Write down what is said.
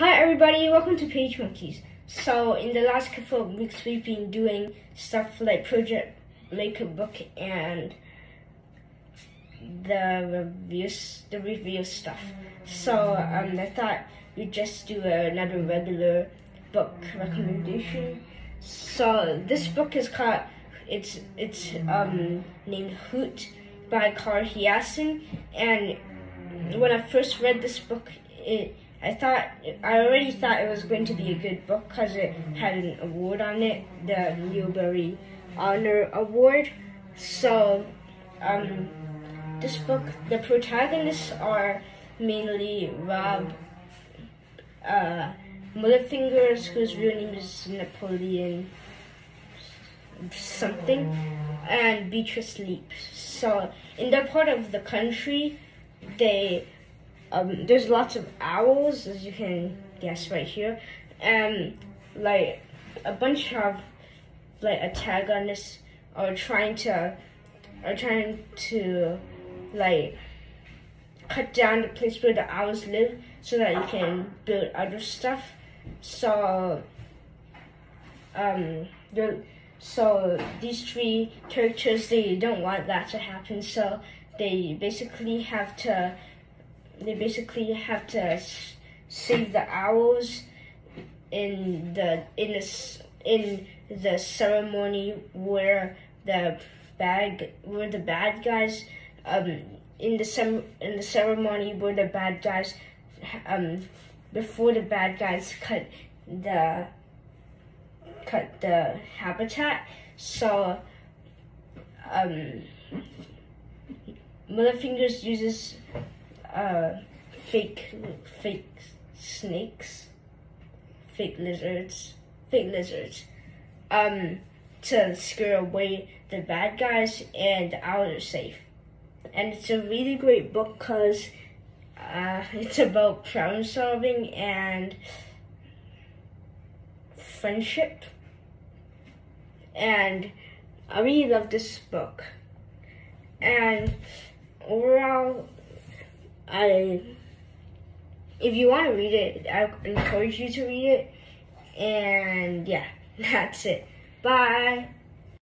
Hi everybody, welcome to Page Monkeys. So in the last couple of weeks we've been doing stuff like Project Make-a-Book and the reviews the review stuff. So um, I thought we'd just do another regular book recommendation. So this book is called it's it's um, named Hoot by Carl Hiaasen and when I first read this book it I thought I already thought it was going to be a good book because it had an award on it, the Newbery Honor Award. So, um, this book, the protagonists are mainly Roy uh, Fingers, whose real name is Napoleon something, and Beatrice Leep. So, in that part of the country, they um, there's lots of owls, as you can guess right here, and like a bunch of like a tag on this are trying to are trying to like cut down the place where the owls live so that you can build other stuff. So um so these three characters they don't want that to happen so they basically have to they basically have to save the owls in the in the in the ceremony where the bad where the bad guys um in the sem in the ceremony where the bad guys um before the bad guys cut the cut the habitat. So um Mullet Fingers uses uh, fake fake snakes, fake lizards, fake lizards, um, to scare away the bad guys and owls are safe. And it's a really great book because uh, it's about problem solving and friendship. And I really love this book. And overall, I, if you want to read it, I encourage you to read it. And yeah, that's it. Bye.